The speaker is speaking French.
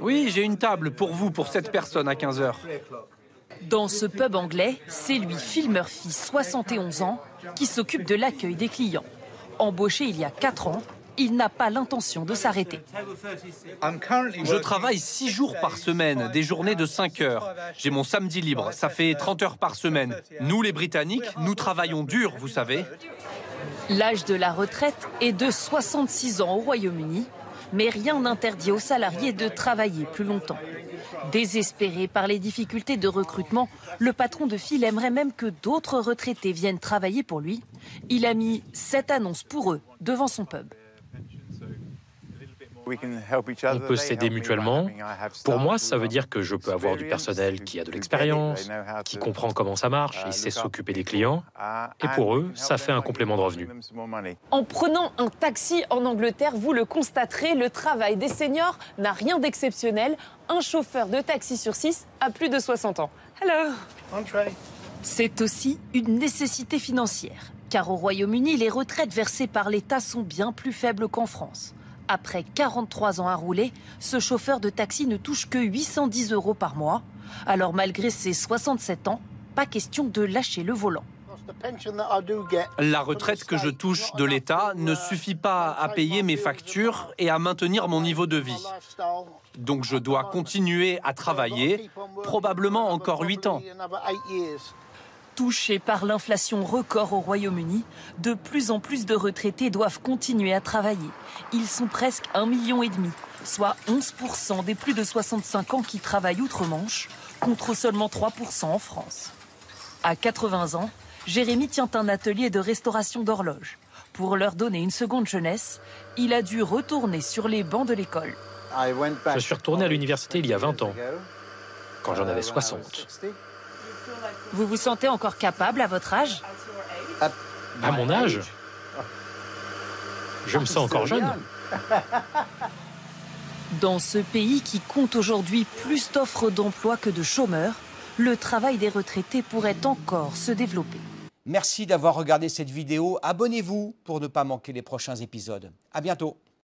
Oui, j'ai une table pour vous, pour cette personne à 15 heures. Dans ce pub anglais, c'est lui, Phil Murphy, 71 ans, qui s'occupe de l'accueil des clients. Embauché il y a 4 ans, il n'a pas l'intention de s'arrêter. Je travaille 6 jours par semaine, des journées de 5 heures. J'ai mon samedi libre, ça fait 30 heures par semaine. Nous, les Britanniques, nous travaillons dur, vous savez. L'âge de la retraite est de 66 ans au Royaume-Uni, mais rien n'interdit aux salariés de travailler plus longtemps. Désespéré par les difficultés de recrutement, le patron de Phil aimerait même que d'autres retraités viennent travailler pour lui. Il a mis cette annonce pour eux devant son pub. On peut s'aider mutuellement. Pour moi, ça veut dire que je peux avoir du personnel qui a de l'expérience, qui comprend comment ça marche et sait s'occuper des clients. Et pour eux, ça fait un complément de revenu. En prenant un taxi en Angleterre, vous le constaterez, le travail des seniors n'a rien d'exceptionnel. Un chauffeur de taxi sur six a plus de 60 ans. Hello C'est aussi une nécessité financière, car au Royaume-Uni, les retraites versées par l'État sont bien plus faibles qu'en France. Après 43 ans à rouler, ce chauffeur de taxi ne touche que 810 euros par mois. Alors malgré ses 67 ans, pas question de lâcher le volant. La retraite que je touche de l'État ne suffit pas à payer mes factures et à maintenir mon niveau de vie. Donc je dois continuer à travailler, probablement encore 8 ans. Touchés par l'inflation record au Royaume-Uni, de plus en plus de retraités doivent continuer à travailler. Ils sont presque un million et demi, soit 11% des plus de 65 ans qui travaillent outre-Manche, contre seulement 3% en France. À 80 ans, Jérémy tient un atelier de restauration d'horloges. Pour leur donner une seconde jeunesse, il a dû retourner sur les bancs de l'école. Je suis retourné à l'université il y a 20 ans, quand j'en avais 60. Vous vous sentez encore capable à votre âge À mon âge Je me sens encore jeune. Dans ce pays qui compte aujourd'hui plus d'offres d'emploi que de chômeurs, le travail des retraités pourrait encore se développer. Merci d'avoir regardé cette vidéo. Abonnez-vous pour ne pas manquer les prochains épisodes. À bientôt.